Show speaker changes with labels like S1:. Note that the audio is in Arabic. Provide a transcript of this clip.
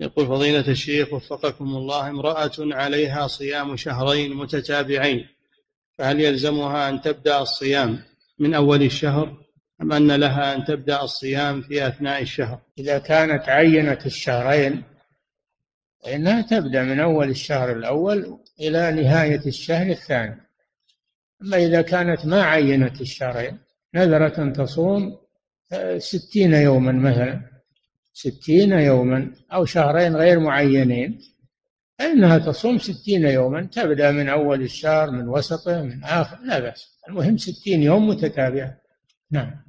S1: يقول فضيلة الشيخ وفقكم الله امرأة عليها صيام شهرين متتابعين فهل يلزمها أن تبدأ الصيام من أول الشهر أم أن لها أن تبدأ الصيام في أثناء الشهر؟
S2: إذا كانت عينت الشهرين فإنها تبدأ من أول الشهر الأول إلى نهاية الشهر الثاني. أما إذا كانت ما عينت الشهرين نذرت أن تصوم ستين يوما مثلا. ستين يوما أو شهرين غير معينين. فإنها تصوم ستين يوما تبدأ من أول الشهر من وسطه من آخر لا بأس. المهم ستين يوم متتابعة. نعم.